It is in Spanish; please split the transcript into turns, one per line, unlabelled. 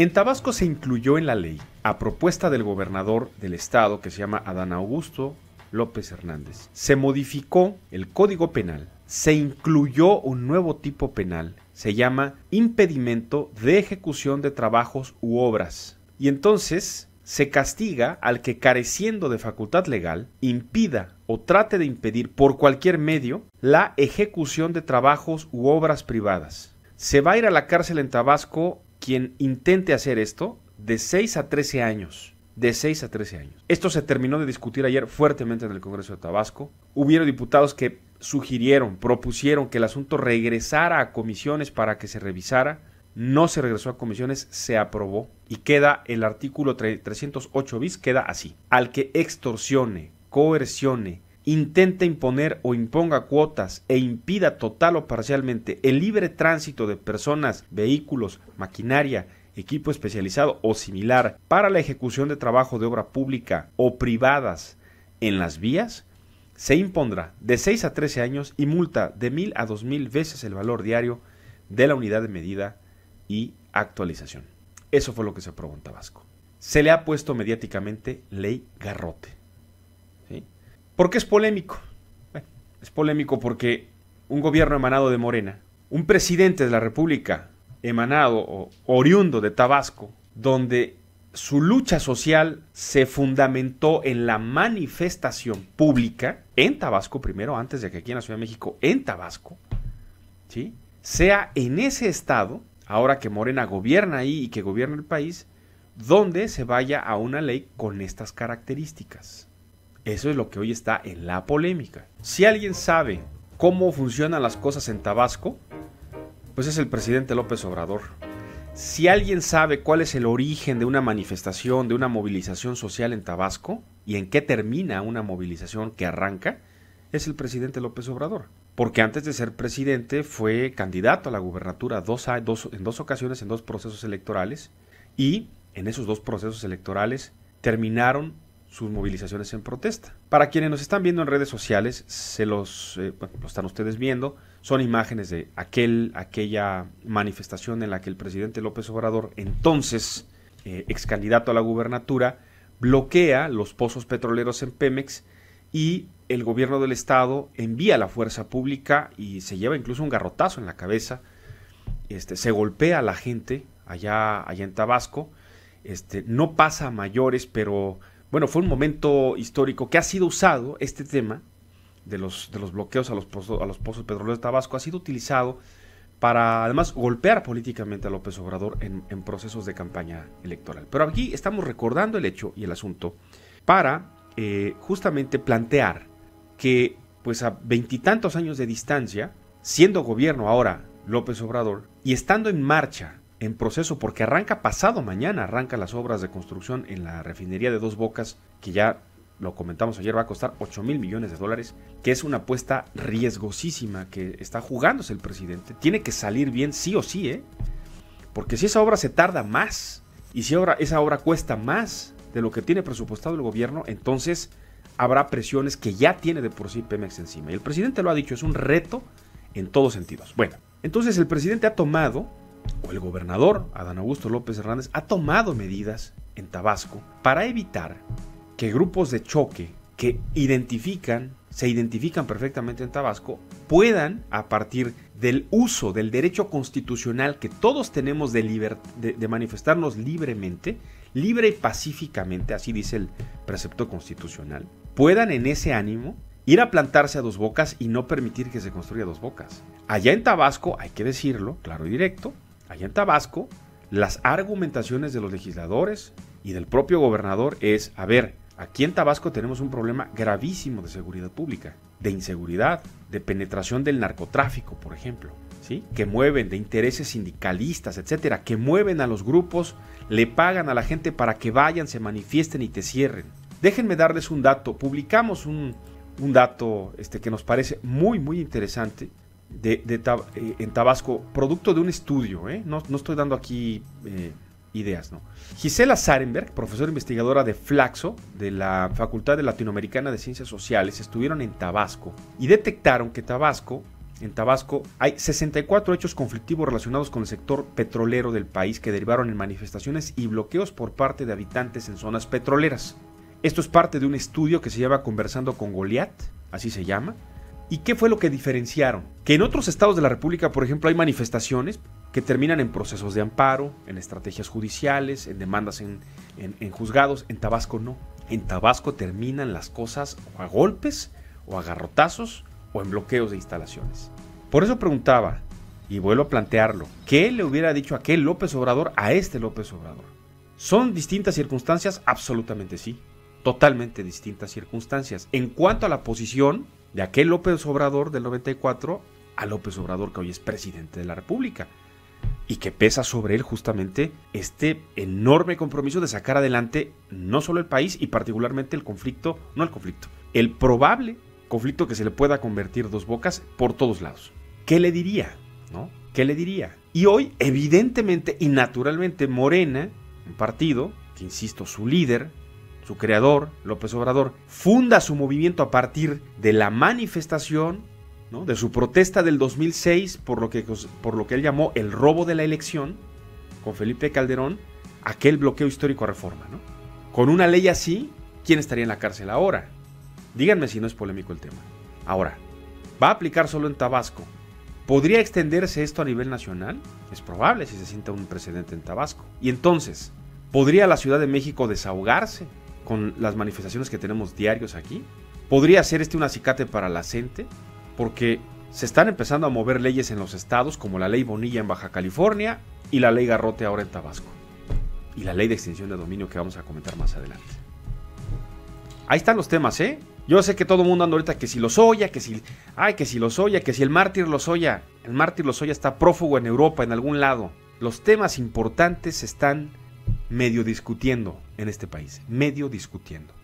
En Tabasco se incluyó en la ley, a propuesta del gobernador del estado que se llama Adán Augusto López Hernández, se modificó el Código Penal, se incluyó un nuevo tipo penal, se llama impedimento de ejecución de trabajos u obras. Y entonces se castiga al que careciendo de facultad legal impida o trate de impedir por cualquier medio la ejecución de trabajos u obras privadas. Se va a ir a la cárcel en Tabasco quien intente hacer esto de 6 a 13 años. De 6 a 13 años. Esto se terminó de discutir ayer fuertemente en el Congreso de Tabasco. Hubieron diputados que sugirieron, propusieron que el asunto regresara a comisiones para que se revisara no se regresó a comisiones, se aprobó y queda el artículo 308 bis, queda así. Al que extorsione, coercione, intente imponer o imponga cuotas e impida total o parcialmente el libre tránsito de personas, vehículos, maquinaria, equipo especializado o similar para la ejecución de trabajo de obra pública o privadas en las vías, se impondrá de 6 a 13 años y multa de mil a dos mil veces el valor diario de la unidad de medida y actualización. Eso fue lo que se aprobó en Tabasco. Se le ha puesto mediáticamente ley garrote. ¿sí? ¿Por qué es polémico? es polémico porque un gobierno emanado de Morena, un presidente de la República emanado o oriundo de Tabasco, donde su lucha social se fundamentó en la manifestación pública en Tabasco primero, antes de que aquí en la Ciudad de México, en Tabasco, ¿sí? sea en ese estado ahora que Morena gobierna ahí y que gobierna el país, donde se vaya a una ley con estas características. Eso es lo que hoy está en la polémica. Si alguien sabe cómo funcionan las cosas en Tabasco, pues es el presidente López Obrador. Si alguien sabe cuál es el origen de una manifestación, de una movilización social en Tabasco y en qué termina una movilización que arranca, es el presidente López Obrador porque antes de ser presidente fue candidato a la gubernatura en dos ocasiones, en dos procesos electorales, y en esos dos procesos electorales terminaron sus movilizaciones en protesta. Para quienes nos están viendo en redes sociales, se los eh, lo están ustedes viendo, son imágenes de aquel, aquella manifestación en la que el presidente López Obrador, entonces eh, ex candidato a la gubernatura, bloquea los pozos petroleros en Pemex y el gobierno del estado envía la fuerza pública y se lleva incluso un garrotazo en la cabeza, este, se golpea a la gente allá, allá en Tabasco, este, no pasa a mayores, pero bueno, fue un momento histórico que ha sido usado, este tema de los, de los bloqueos a los, pozos, a los pozos petroleros de Tabasco, ha sido utilizado para además golpear políticamente a López Obrador en, en procesos de campaña electoral. Pero aquí estamos recordando el hecho y el asunto para eh, justamente plantear que pues a veintitantos años de distancia, siendo gobierno ahora López Obrador y estando en marcha, en proceso, porque arranca pasado mañana, arranca las obras de construcción en la refinería de Dos Bocas, que ya lo comentamos ayer, va a costar 8 mil millones de dólares, que es una apuesta riesgosísima que está jugándose el presidente. Tiene que salir bien sí o sí, ¿eh? Porque si esa obra se tarda más y si esa obra cuesta más de lo que tiene presupuestado el gobierno, entonces habrá presiones que ya tiene de por sí Pemex encima. Y el presidente lo ha dicho, es un reto en todos sentidos. Bueno, entonces el presidente ha tomado, o el gobernador, Adán Augusto López Hernández, ha tomado medidas en Tabasco para evitar que grupos de choque que identifican, se identifican perfectamente en Tabasco, puedan, a partir del uso del derecho constitucional que todos tenemos de, de manifestarnos libremente, libre y pacíficamente, así dice el precepto constitucional, puedan en ese ánimo ir a plantarse a dos bocas y no permitir que se construya dos bocas. Allá en Tabasco, hay que decirlo, claro y directo, allá en Tabasco, las argumentaciones de los legisladores y del propio gobernador es, a ver, aquí en Tabasco tenemos un problema gravísimo de seguridad pública, de inseguridad, de penetración del narcotráfico, por ejemplo, ¿sí? que mueven de intereses sindicalistas, etcétera, que mueven a los grupos, le pagan a la gente para que vayan, se manifiesten y te cierren. Déjenme darles un dato. Publicamos un, dato este, que nos parece muy, muy interesante eh, en Tabasco, producto de un estudio. ¿eh? No, estoy dando aquí eh, ideas. ¿no? Gisela Sarenberg, profesora investigadora de Flaxo, de la Facultad de Latinoamericana de Ciencias Sociales, estuvieron en Tabasco y detectaron que Tabasco en Tabasco, hay 64 hechos conflictivos relacionados con el sector petrolero del país que derivaron en manifestaciones y bloqueos por parte de habitantes en zonas petroleras. Esto es parte de un estudio que se llama Conversando con Goliat, así se llama. ¿Y qué fue lo que diferenciaron? Que en otros estados de la República, por ejemplo, hay manifestaciones que terminan en procesos de amparo, en estrategias judiciales, en demandas en, en juzgados. En Tabasco no. En Tabasco terminan las cosas o a golpes, o a garrotazos, o en bloqueos de instalaciones. Por eso preguntaba, y vuelvo a plantearlo, ¿qué le hubiera dicho aquel López Obrador a este López Obrador? ¿Son distintas circunstancias? Absolutamente sí. Totalmente distintas circunstancias. En cuanto a la posición de aquel López Obrador del 94 a López Obrador que hoy es presidente de la República. Y que pesa sobre él justamente este enorme compromiso de sacar adelante no solo el país y particularmente el conflicto, no el conflicto, el probable conflicto que se le pueda convertir dos bocas por todos lados. ¿Qué le diría? ¿No? ¿Qué le diría? Y hoy, evidentemente y naturalmente, Morena, un partido, que insisto, su líder, su creador, López Obrador, funda su movimiento a partir de la manifestación, ¿no? de su protesta del 2006 por lo, que, por lo que él llamó el robo de la elección, con Felipe Calderón, aquel bloqueo histórico a reforma. ¿no? Con una ley así, ¿quién estaría en la cárcel ahora? Díganme si no es polémico el tema. Ahora, ¿va a aplicar solo en Tabasco? ¿Podría extenderse esto a nivel nacional? Es probable si se sienta un precedente en Tabasco. Y entonces, ¿podría la Ciudad de México desahogarse con las manifestaciones que tenemos diarios aquí? ¿Podría ser este un acicate para la gente? Porque se están empezando a mover leyes en los estados como la ley Bonilla en Baja California y la ley Garrote ahora en Tabasco. Y la ley de extinción de dominio que vamos a comentar más adelante. Ahí están los temas, ¿eh? Yo sé que todo el mundo anda ahorita que si los oya, que si. Ay, que si los oya, que si el mártir los oya. El mártir los oya está prófugo en Europa, en algún lado. Los temas importantes están medio discutiendo en este país. Medio discutiendo.